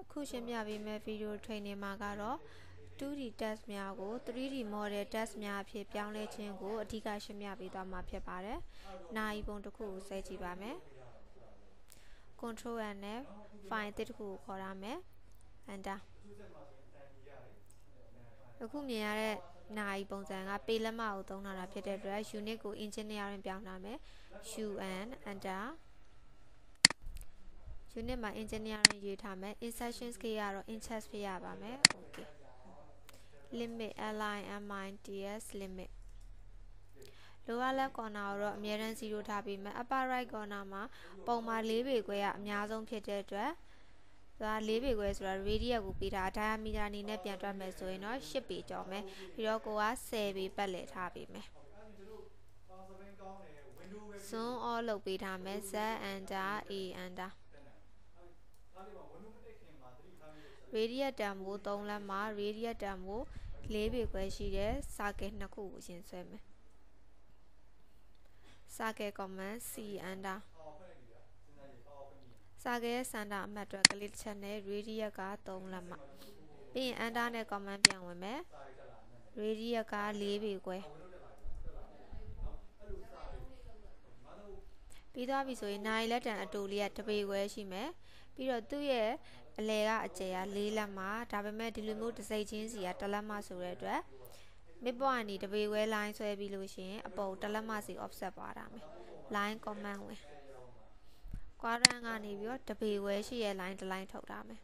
အခုရှင်းပြပေးမယ့် video training မှာကတော့ 2D text များကို 3D model text များအဖြစ်ပြောင်းလဲခြင်းကိုအဓိကရှင်းပြပေးသွားမှာဖြစ်ပါတယ်။နာရီပုံတစ်ခုကိုဆွဲကြည့်ပါမယ်။ Control N နဲ့ file တစ်ခုကိုခေါ်ရမယ်။ Enter အခုမြင်ရတဲ့နာရီပုံစံကပေလက်မကိုသုံးထားတာဖြစ်တဲ့အတွက် unit ကို engineering ပြောင်းထားမယ်။ UN Enter unit မှာ engineering ရေးထားမယ် insertion scale ကတော့ inches ဖြစ်ရပါမယ် okay limit line ts limit lower left corner ကိုတော့အမြဲတမ်း0ထားပေးမယ် upper right corner မှာပုံမှာ၄ပေခွဲကအများဆုံးဖြစ်တဲ့အတွက်ဒါ၄ပေခွဲဆိုတာ radius ကိုပေးတာ diameter အနေနဲ့ပြန်တွက်မယ်ဆိုရင်တော့၈ပေကျော်မယ်ပြီးတော့ကိုက10ပေပတ်လည်ထားပေးမယ် zoom all လုပ်ပေးထားမယ် z enter a enter radius တန်ဖိုး3လက်မှာ radius တန်ဖိုး4ပေခွဲရှိတဲ့ circle နှစ်ခုကိုရင်ဆွဲမယ် circle command c enter circle ရဲ့ center အမှတ်အတွက်ကလစ်ချက်နဲ့ radius က3လက်မှာပြီးရင် enter နဲ့ command ပြန်ဝင်မယ် radius က4ပေခွဲပြီးသွားပြီဆိုရင်နိုင်လက်တန်အတူလေးကတပေခွဲရှိမယ် ပြီးတော့သူ့ရဲ့အလဲကအကျယ်က၄လက်မှာဒါပေမဲ့ဒီလိုမျိုးတစ်စိတ်ချင်းစီကတစ်လက်မှဆိုတဲ့အတွက် mid point ကနေတပေခွဲ line ဆွဲပြီးလို့ရှိရင်အပေါ်တစ်လက်မှစီ offset သွားတာမယ် line command ဝင် quadrant ကနေပြီးတော့တပေခွဲရှိရဲ့ line တစ် line ထုတ်ထားမယ်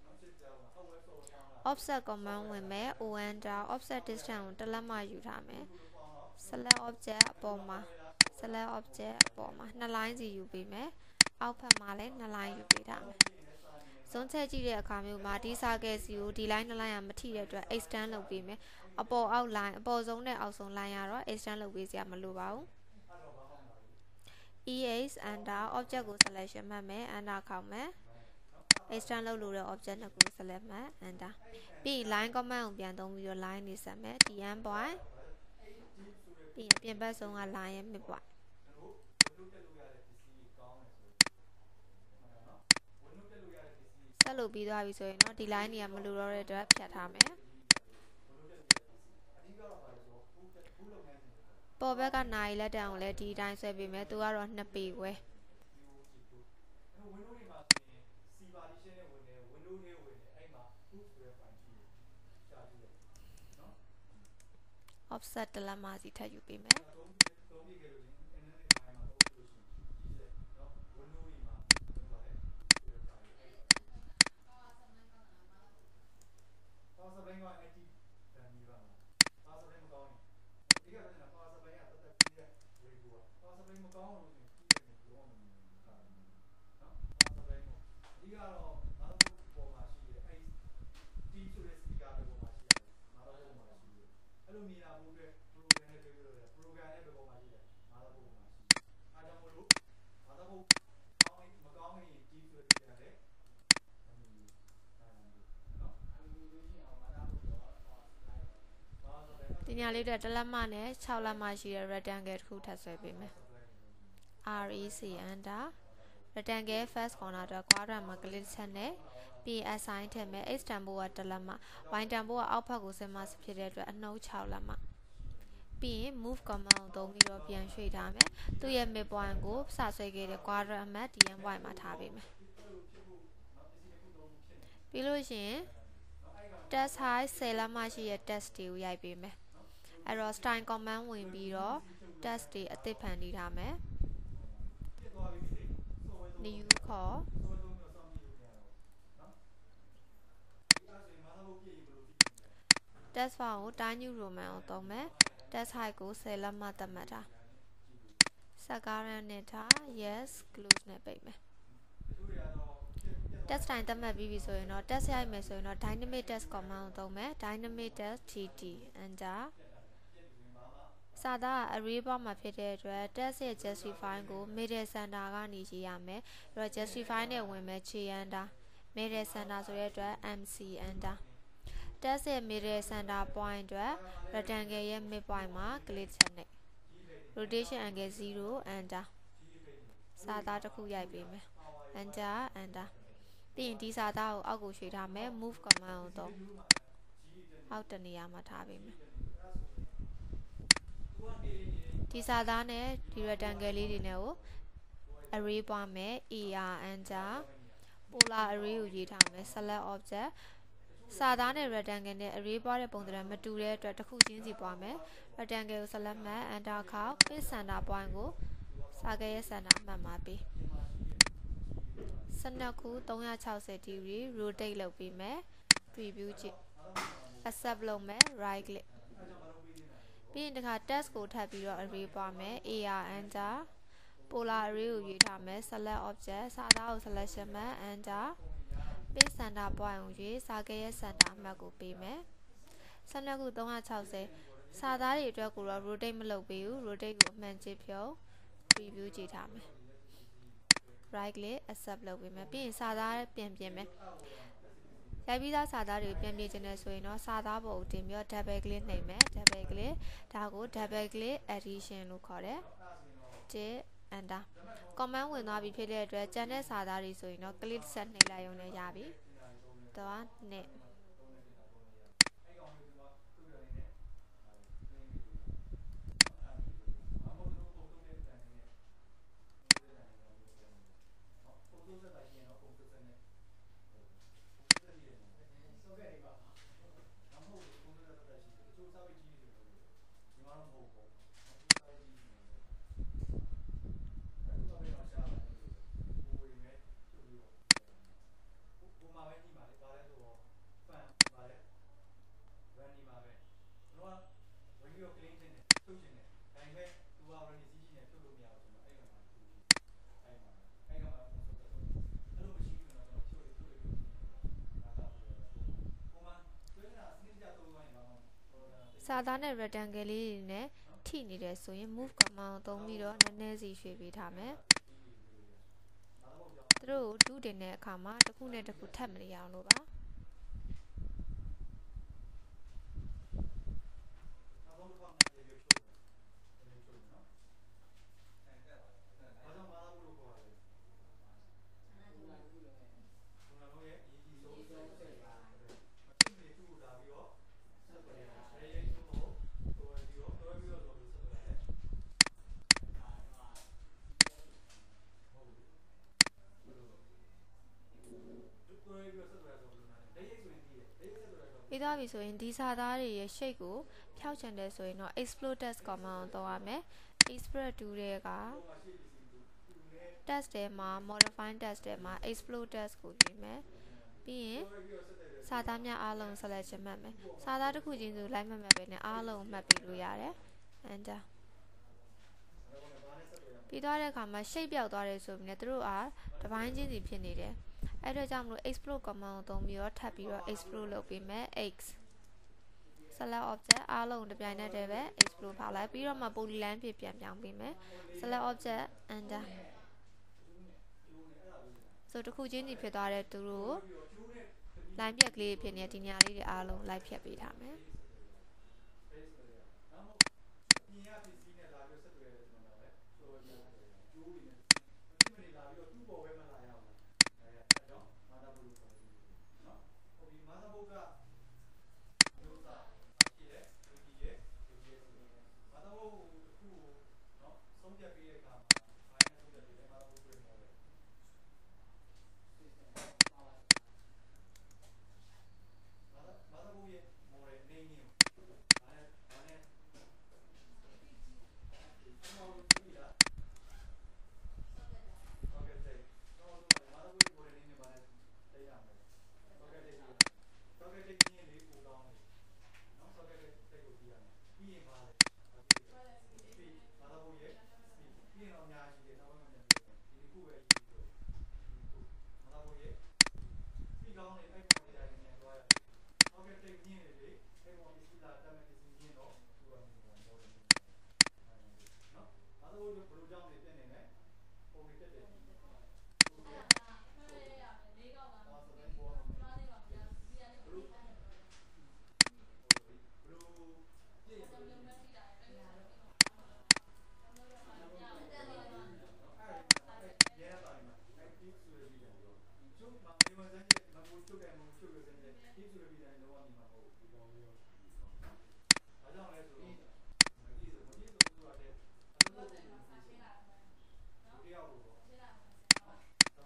offset command ဝင်မယ် on down offset distance ကိုတစ်လက်မှယူထားမယ် select object အပေါ်မှာ select object အပေါ်မှာနှစ် line စီယူပေးမယ်အောက်ဖက်မှာလည်းနှစ် line ယူပေးထားမယ် ဇွန်းချက်ကြည့်တဲ့အခါမျိုးမှာဒီ circle စီကိုဒီ line နှစ် line ကမထိတဲ့အတွက် extend လုပ်ပေးမယ်အပေါ်အောက် line အပေါ်ဆုံးနဲ့အောက်ဆုံး line ကတော့ extend လုပ်ပေးစရာမလိုပါဘူး EH under object ကို selection မှတ်မယ် under ခေါက်မယ် extend လုပ်လို့တဲ့ object နှစ်ခု select မှတ် enter ပြီး line command ကိုပြန်သုံးပြီးတော့ line နေဆက်မယ် dn point ပြီးရင်ပြင်ဘက်ဆုံးက line ရဲ့ mid point ဆက် လုပ်ပြီးသွားပြီဆိုရင်တော့ဒီ line တွေကမလိုတော့တဲ့အတွက်ဖြတ်ထားမယ်ပေါ်ဘက်ကနိုင်လက်တံကိုလည်းဒီအတိုင်းဆွဲပေးမယ်သူကတော့2ပေခွဲ offset တလက်မစီထပ်ယူပေးမယ် ဒီညာလေးအတွက်တစ်လက်မနဲ့6လက်မရှိတဲ့ rectangle တစ်ခုထပ်ဆွဲပေးမယ် REC under rectangle first corner အတွက် quadrant မှာ click ချက်နဲ့ပြီး assign ထည့်မယ် x တန်ဖိုးကတစ်လက်မ y တန်ဖိုးကအောက်ဘက်ကိုဆင်းမဖြစ်တဲ့အတွက်အနှုတ်6လက်မပြီးရင် move command ကိုသုံးပြီးတော့ပြန်ရွှေ့ထားမယ်သူ့ရဲ့ mid point ကိုစဆွဲခဲ့တဲ့ quadrant အမှတ် dn point မှာထားပေးမယ်ပြီးလို့ရှိရင် test height 10လက်မရှိတဲ့ test တွေကိုရိုက်ပေးမယ် အဲ့တော့ style command ဝင်ပြီးတော့ test တွေအသစ်ဖန်တီးထားမယ် new ခေါ် test file ကို time new roman ကိုသုံးမယ် test height ကို10လက်မှသတ်မှတ်ထားဆက်ကားရန်နဲ့ထား yes close နဲ့ပိတ်မယ် test time သတ်မှတ်ပြီးပြီဆိုရင်တော့ test ရိုက်မယ်ဆိုရင်တော့ dynamic test command ကိုသုံးမယ် dynamic test tt enter စာသား array ဘောက်မှာဖြစ်တဲ့အတွက် test ရဲ့ justify ကို middle center ကနေရေးရမယ်။အဲ့တော့ justify နဲ့ဝင်မယ်ခြေ enter middle center ဆိုတဲ့အတွက် mc enter test ရဲ့ middle center point အတွက် rectangle ရဲ့ mid point မှာ click ချက်နဲ့ rotation angle 0 enter စာသားတစ်ခုရိုက်ပေးမယ် enter enter ပြီးရင်ဒီစာသားကိုအောက်ကိုရွှေ့ထားမယ် move command ကိုတော့အောက်တနေရာမှာထားပေးမယ် ဒီစာသားနဲ့ဒီ rectangle လေးတွေနဲ့ကို array ပွားမယ် arn ကြာ polar array ကိုရေးထားမယ် select object စာသားနဲ့ rectangle နဲ့ array ပွားတဲ့ပုံစံမတူတဲ့အတွက်တစ်ခုချင်းစီပွားမယ် rectangle ကို select မှတ် enter ခေါက် page center point ကိုစာကဲရဲ့ center အမှတ်မှာပေး12ခု360 degree rotate လုပ်ပေးမယ် preview ကြည့် accept လုပ်မယ် right click ပြီးရင်တခါ text ကိုထပ်ပြီးတော့ array ပွားမယ် arn ကြာ polar array ကိုရွေးထားမယ် select object စာသားကို selection မှတ် enter page center point ကိုရွေးစာကဲရဲ့ center အမှတ်ကိုပေးမယ်12ခု360စာသားတွေအတွက်ကိုတော့ rotate မလုပ်ပေးဘူး rotate ကိုအမှန်ချစ်ဖြုတ် preview ကြည့်ထားမယ် right click accept လုပ်ပေးမယ်ပြီးရင်စာသားပြင်ပြင်မယ် ရိုက်ပြီးသားစာသားတွေကိုပြန်ပြင်ခြင်းနဲ့ဆိုရင်တော့စာသားပေါ်ကိုတင်ပြီးတော့ double click နှိပ်မယ် double click ဒါကို double click edition လို့ခေါ်တယ်တစ် enter command ဝင်သွားပြီဖြစ်တဲ့အတွက်ကျန်တဲ့စာသားတွေဆိုရင်တော့ click ဆက်နှိပ်လိုက်ရုံနဲ့ရပြီ တော့နှစ် စာသားနဲ့ rectangle လေးတွေနဲ့ထိနေတယ်ဆိုရင် move command ကိုသုံးပြီးတော့နည်းနည်းစီရွှေ့ပေးထားမယ်သူတို့ကိုဒုတင်တဲ့အခါမှာတစ်ခုနဲ့တစ်ခုထပ်မနေအောင်လို့ပါ ပြီးသွားပြီဆိုရင်ဒီစာသားတွေရဲ့ shape ကိုဖျောက်ချင်တယ်ဆိုရင်တော့ explode text command ကိုသုံးရမယ် explode 2တဲ့က text ထဲမှာ modify text ထဲမှာ explode text ကိုရေးမယ်ပြီးရင်စာသားများအားလုံး selection မှတ်မယ်စာသားတစ်ခုချင်းစီလိုက်မှတ်မှတ်ပဲနဲ့အားလုံးမှတ်ပြီးလို့ရတယ် enter ပြီးသွားတဲ့အခါမှာ shape ပြောက်သွားတယ်ဆိုပြီးねသူတို့အားတစ်ပိုင်းချင်းစီဖြစ်နေတယ် အဲ့တော့ကြောင့်မလို့ explode command ကိုသုံးပြီးတော့ထပ်ပြီးတော့ explode လုပ်ပေးမယ် x select object အားလုံးတစ်ပြိုင်နက်တည်းပဲ explode ဖောက်လိုက်ပြီးတော့မှ polyline ဖြစ်ပြန်ပြောင်းပေးမယ် select object enter ဆိုတခုချင်းညီဖြစ်သွားတဲ့သူတို့ကို line ပြက်ကလေးဖြစ်နေတဲ့ဒီညာလေးတွေအားလုံးလိုက်ဖြတ်ပေးထားမယ်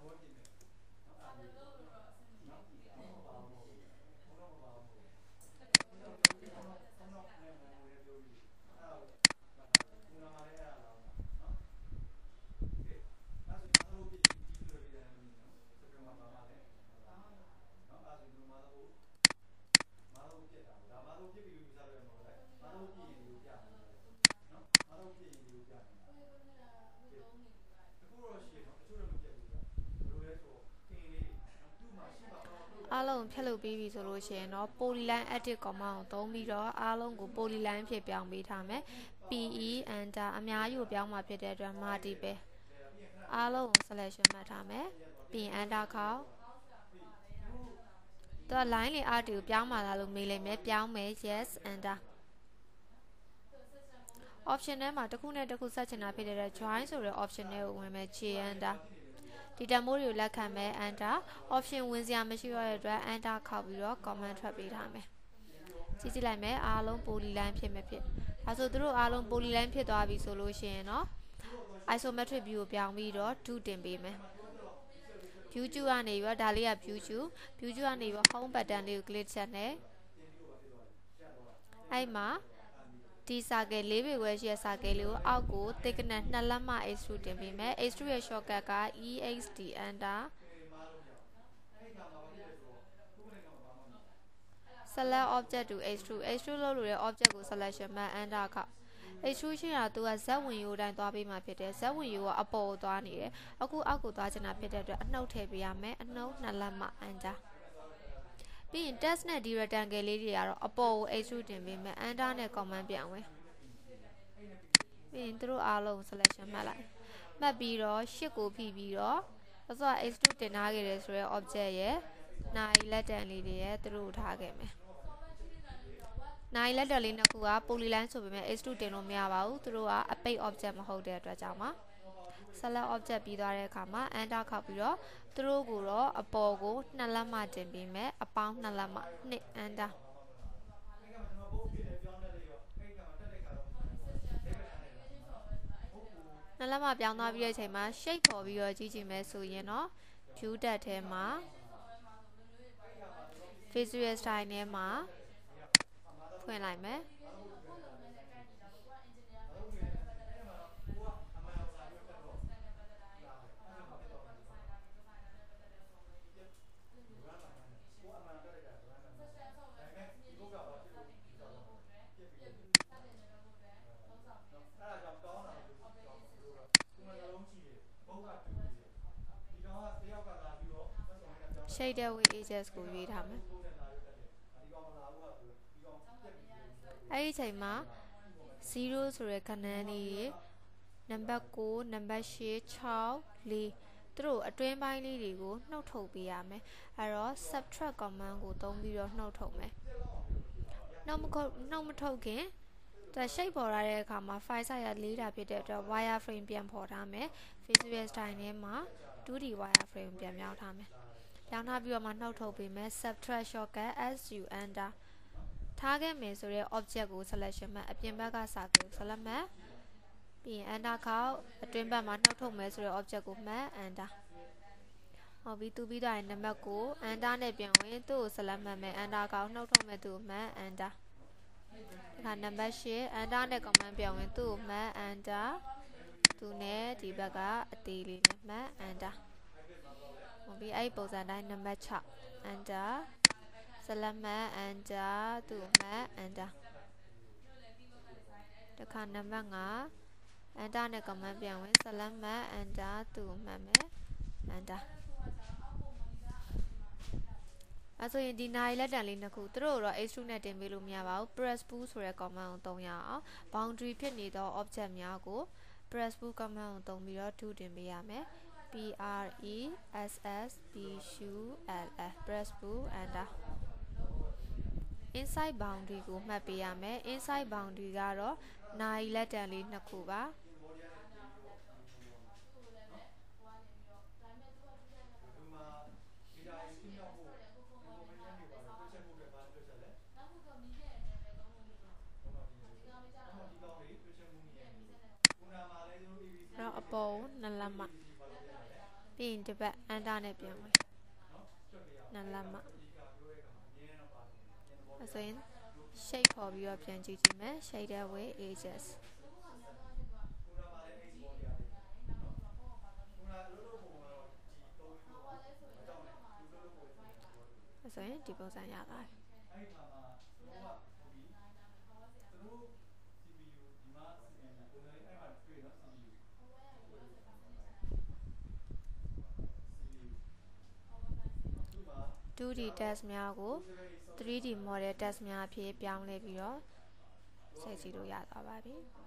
အားလုံး ဖြတ်လုပ်ပြီးပြီဆိုလို့ရှိရင်တော့ polyline edit command ကိုသုံးပြီးတော့အားလုံးကို polyline ဖြစ်ပြောင်းပေးထားမယ် pe enter အများကြီးကိုပြောင်းမှာဖြစ်တဲ့အတွက် multiple အားလုံးကို selection မှတ်ထားမယ်ပြီးရင် enter ခေါက်တော့ line လေးအားတူပြောင်းမှာလားလို့မေးလိုက်မယ်ပြောင်းမယ် yes enter option ထဲမှာတစ်ခုနဲ့တစ်ခုဆက်ချင်တာဖြစ်တဲ့ join ဆိုတဲ့ option ထဲကိုဝင်မယ် j enter ဒီတန်မိုးတွေကိုလက်ခံမဲ့ under option ဝင်စရာမရှိတော့တဲ့အတွက် under ခောက်ပြီးတော့ comment ထွက်ပေးထားမယ်ကြည့်ကြည့်လိုက်မယ်အားလုံး polyline ဖြစ်မဖြစ်ဒါဆိုသူတို့အားလုံး polyline ဖြစ်သွားပြီဆိုလို့ရှိရင်တော့ isometric view ကိုပြောင်းပြီးတော့ do တင်ပေးမယ် view ကျူကနေပြီးတော့ဒါလေးက view ကျူ view ကျူကနေပြီးတော့ home button လေးကို click ချက်နဲ့အဲ့မှာ ဒီစာကယ်၄ပေခွဲရှိတဲ့စာကယ်လေးကိုအောက်ကို thickness 2လက်မ extrude တင်ပေးမယ် extrude ရဲ့ shortcut က exd enter select object to extrude extrude လုပ်လို့ရတဲ့ object ကို selection မှ enter ခောက် extrude ရှိတာသူက z ဝင်ရိုးတိုင်းသွားပေးမှဖြစ်တယ် z ဝင်ရိုးကအပေါ်ကိုသွားနေတယ်အခုအောက်ကိုသွားချင်တာဖြစ်တဲ့အတွက်အနှုတ်ထည့်ပေးရမယ်အနှုတ်2လက်မ enter ပြီးရင် test နဲ့ဒီ rectangle လေးတွေကတော့အပေါ်ကို extrude တင်ပေးမယ် enter နဲ့ command ပြန်ဝင်ပြီးရင်တို့အားလုံး selection မှတ်လိုက်မှတ်ပြီးတော့ရှစ်ကိုဖိပြီးတော့အစော extrude တင်ထားခဲ့တယ်ဆိုရဲ object ရဲ့နိုင်လက်တန်လေးတွေရဲ့တို့ထားခဲ့မယ်နိုင်လက်တော်လေးနှစ်ခုက polyline ဆိုပေမဲ့ extrude တင်လို့မရပါဘူးသူတို့ကအပိတ် object မဟုတ်တဲ့အတွက်ကြောင့်ပါ select object ပြီးသွားတဲ့အခါမှာ enter ခောက်ပြီးတော့သူတို့ကိုတော့အပေါ်ကိုနှစ်လက်မှတင်ပေးမယ်အပေါင်းနှစ်လက်မှနှစ် enter နှစ်လက်မှပြောင်းသွားပြီးတဲ့အချိန်မှာ shape ပေါ်ပြီးတော့ကြည့်ကြည့်မယ်ဆိုရင်တော့ view tab ထဲမှာ visual style ထဲမှာဖွင့်လိုက်မယ် ရှိတ်တဲ့ with ages ကိုရွေးထားမယ်အဲ့ဒီအချိန်မှာ0ဆိုတဲ့ခဏန်းလေးနံပါတ်9နံပါတ်10 6 4သူတို့အတွင်းပိုင်းလေးတွေကိုနှုတ်ထုတ်ပေးရမယ်အဲ့တော့ subtract command ကိုသုံးပြီးတော့နှုတ်ထုတ်မယ်နှုတ်မခုတ်နှုတ်မထုတ်ခင်ဒါရှိတ်ပေါ်လာတဲ့အခါမှာ file size ကလေးတာဖြစ်တဲ့အတွက် wireframe ပြန်ပေါ်ထားမယ် visual style ထဲမှာ 2D wireframe ပြန်ပြောင်းထားမယ် ပြောင်းထားပြီးတော့မှနှုတ်ထုတ်ပေးမယ် subtract shortcut su enter ထားခဲ့မယ်ဆိုတဲ့ object ကို selection မှအပြင်ဘက်ကစာကို select မှပြီးရင် enter ခေါက်အတွင်းဘက်မှာနှုတ်ထုတ်မယ်ဆိုတဲ့ object ကိုမှ enter ဟုတ်ပြီသူပြီးတော့ရင်နံပါတ်ကို enter နဲ့ပြန်ဝင်သူ့ကို select မှမယ် enter ခေါက်နှုတ်ထုတ်မယ်သူ့ကိုမှ enter ဒီကနံပါတ်8 enter နဲ့ command ပြန်ဝင်သူ့ကိုမှ enter သူနဲ့ဒီဘက်ကအသေးလေးနဲ့မှ enter ဟုတ်ပြီအဲ့ဒီပုံစံတိုင်းနံပါတ်6 enter ဇလမတ် enter သူ့မှတ် enter တခါနံပါတ်5 enter နဲ့ command ပြန်ဝင်ဇလမတ် enter သူ့မှတ်မယ် enter အဲဆိုရင်ဒီနိုင်လက်တံလေးနှစ်ခုသူတို့တော့ extrude နဲ့တင်ပေးလို့မရပါဘူး press pull ဆိုတဲ့ command ကိုသုံးရအောင် boundary ဖြစ်နေသော object များကို press pull command ကိုသုံးပြီးတော့ to တင်ပေးရမယ် P R E S S P U L F press pull enter inside boundary ကိုမှတ်ပေးရမယ် inside boundary ကတော့နိုင်လက်တံလေးနှစ်ခုပါ တစ်ပတ်အန်တာနဲ့ပြန်ဝင်နလက်မအဲဆိုရင် shape ခေါ်ပြီးတော့ပြန်ကြည့်ကြည့်မယ် shader with ages အဲဆိုရင်ဒီပုံစံရသွားပြီ 2D test များကို 3D model test များအဖြစ်ပြောင်းလဲပြီးတော့ဆက်ကြည့်လို့ရသွားပါပြီ။